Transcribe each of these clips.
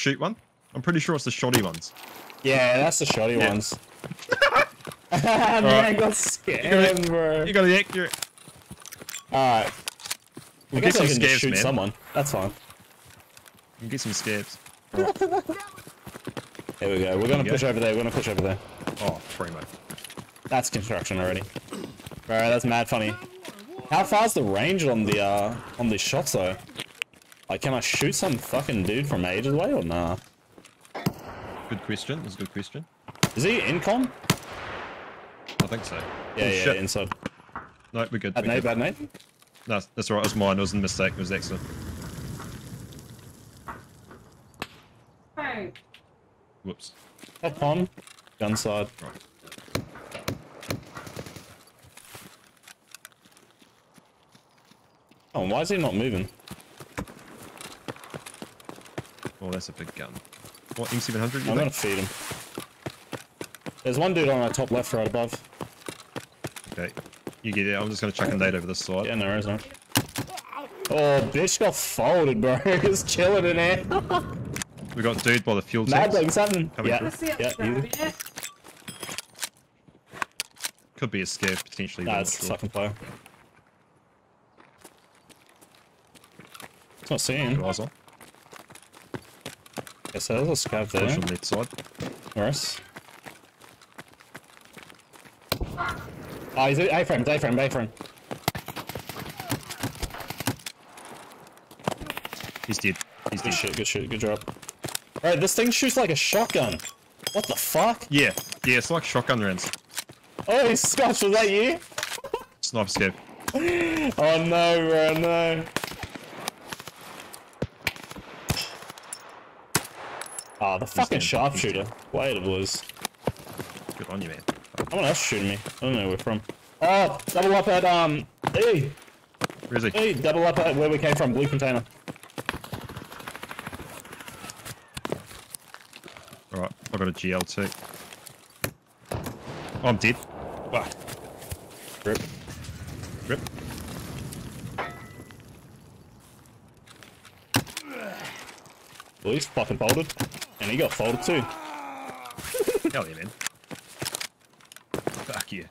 shoot one? I'm pretty sure it's the shoddy ones. Yeah, that's the shoddy Yeah. ones. Man, got scammed, bro. You got the accurate. Alright. I We'll guess get I some can just shoot man. someone. That's fine. You get some scavs. Here we go. We're gonna push go. over there. We're gonna push over there. Oh, primo. That's construction already. Bro, that's mad funny. How far's the range on the uh on these shots though? Like, can I shoot some fucking dude from ages away or nah? Good question. That's a good question. Is he incom? I think so. Yeah, Oh, yeah, shit. inside. No, we're good. Bad we're nade, bad nade. No, that's alright. It was mine. It was a mistake. It was an accident. Whoops. Top on. Gun side. Right. Oh, why is he not moving? Oh, that's a big gun. What, M700? I'm gonna feed him. There's one dude on our top left, right above. Okay. You get it. I'm just gonna chuck a nade over this side. Yeah, no, worries, no. Oh, bitch got folded, bro. He's chilling in there. We got dude by the fuel Mad tanks. Dog, something. Coming Yeah, through. yeah, you. Could be a scare potentially. but Nah, it's not sure. fucking player. It's not seeing. Okay, so there's a scav Push there. on the left side. Norris. Oh, he's A-frame, it's A-frame, A-frame. He's dead. He's Good dead. shit, good shit, good job. Alright, this thing shoots like a shotgun. What the fuck? Yeah. Yeah, it's like shotgun rounds. Oh, he's Scotch, was that you? Sniper scav. Oh no, bro, no. Ah, the fucking sharpshooter. Way to blues. Good on you, man. Someone else shooting me. I don't know where we're from. Oh, double up at, um, hey, Where is he? hey, double up at where we came from, blue container. Alright, I got a GL too. Oh, I'm dead. Wow. Rip. Rip. Well, he's fucking folded. And he got folded too. Hell yeah, man. Fuck yeah.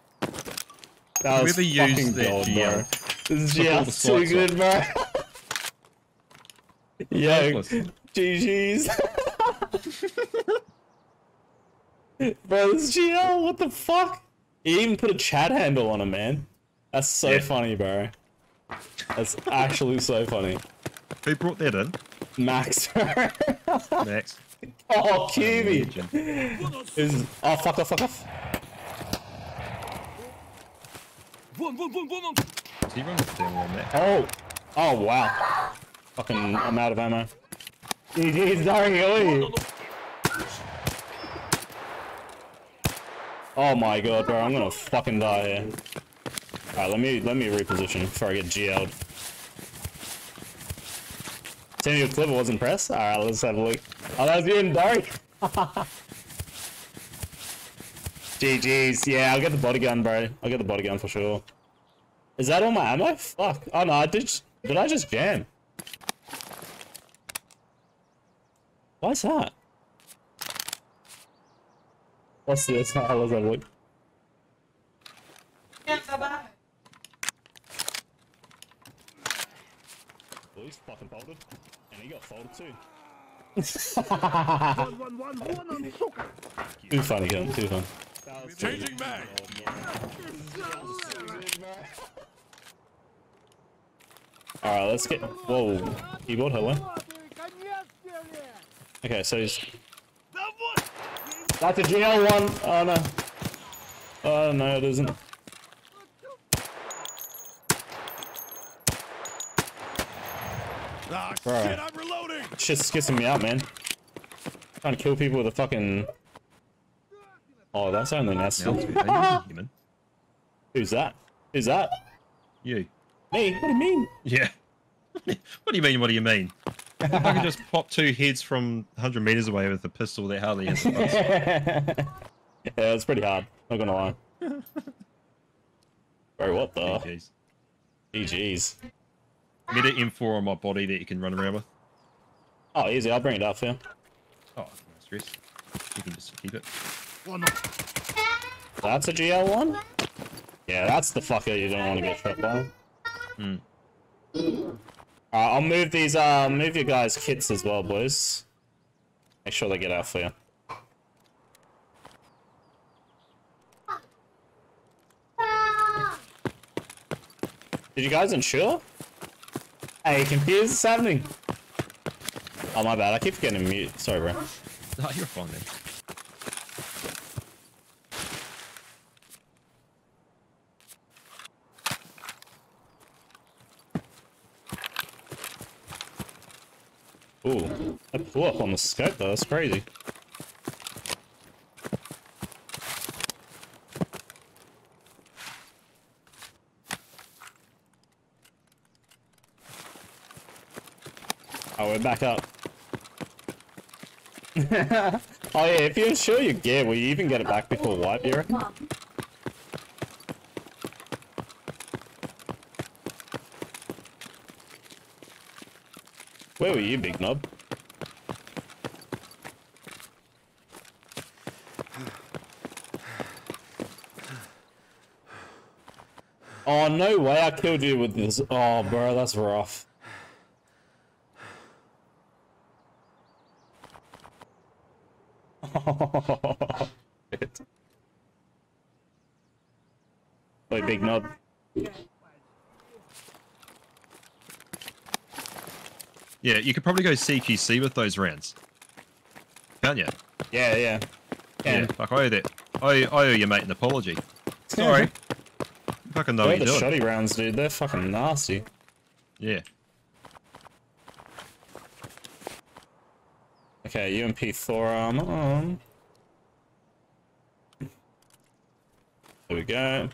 That was used fucking gold, bro. This is sights good, bro. Yo, GG's. bro, this GL, what the fuck? He even put a chat handle on him, man. That's so Yeah. funny, bro. That's actually so funny. Who brought that in? Max. Max. oh, Kiwi. Legend. Is oh fuck off, fuck off. Does he run with them on that? Oh, oh wow. Fucking, I'm out of ammo. GG's, sorry, Oh my god, bro, I'm gonna fucking die here. Alright, let me let me reposition before I get GL'd. Tell you Clipper was impressed? Alright, let's have a look. Oh, that was you Dory. GG's, yeah, I'll get the body gun, bro. I'll get the body gun for sure. Is that all my ammo? Fuck. Oh no, I did. Did I just jam? Why's that? What's this? Oh, let's have a look. Well, he's fucking folded. And he got folded too. Too funny, Gun. Too fun. Changing mag. Alright, let's get. Whoa. Keyboard, hello. Okay, so he's. That's a GL one. Oh no. Oh no, it isn't. Ah, Bro. shit, I'm reloading. Shit's skissing me out, man. Trying to kill people with a fucking. Oh, that's only nasty. Now it's good. Are you human? Who's that? Who's that? You. Me? What do you mean? Yeah. what do you mean? What do you mean? I can just pop two heads from 100 meters away with a pistol that hardly has a bust. yeah, it's pretty hard. Not gonna lie. Bro, what the? Jeez. GG's. Meta M4 on my body that you can run around with. Oh, easy. I'll bring it up for you. Oh, no stress. You can just keep it. One. That's a GL one? Yeah, that's the fucker you don't want to get shot by. Hmm. Alright, I'll move these, uh, move your guys' kits as well, boys. Make sure they get out for you. Did you guys insure? Hey, confused, what's happening? Oh, my bad, I keep getting mute. Sorry, bro. No, you're fine. Ooh, that blew up on the scope though, that's crazy. Back up. oh yeah, if you insure your gear, will you even get it back before wipe, you reckon? Where were you, big knob? Oh, no way I killed you with this. Oh, bro, that's rough. Shit. Wait, big knob. Yeah, you could probably go CQC with those rounds. Can't you? Yeah, yeah. Yeah. Can. Fuck, I owe that. I, I owe your mate an apology. Sorry. fucking know what the you're doing. shoddy rounds, dude. They're fucking nasty. Yeah. Okay, UMP Thor arm on. There we go.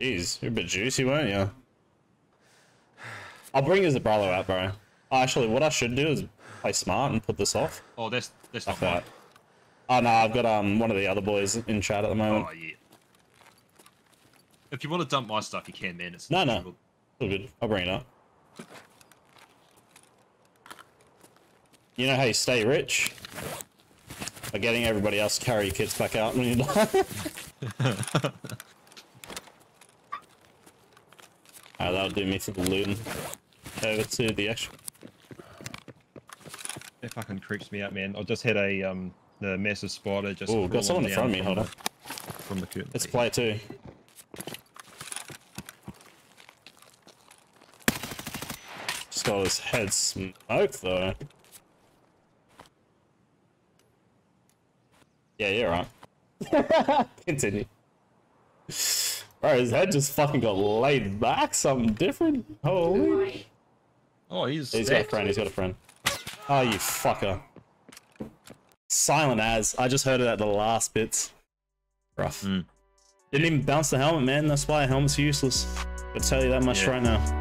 Jeez, you're a bit juicy, weren't you? I'll bring his Zabralo out, bro. Oh, actually, what I should do is play smart and put this off. Oh, that's that's Like not that. Oh no, I've got um one of the other boys in chat at the moment. Oh yeah. If you want to dump my stuff, you can, man. It's No, no. All good. I'll bring it up. You know how you stay rich? By getting everybody else to carry your kids back out when you're done. Alright, that'll do me for the looting. Over to the extra. It fucking creeps me out, man. I just had a um the massive spider just. Oh, got someone in front of me. Hold on. from- the curtain. Let's play too. Just got his head smoked though. Yeah, you're right. Continue. Bro, his head just fucking got laid back. Something different. Holy. Oh, he's. He's got a friend. He's got a friend. Oh, you fucker. Silent as. I just heard it at the last bits. Rough. Mm. Didn't even bounce the helmet, man. That's why a helmet's useless. I'll tell you that much Yeah. right now.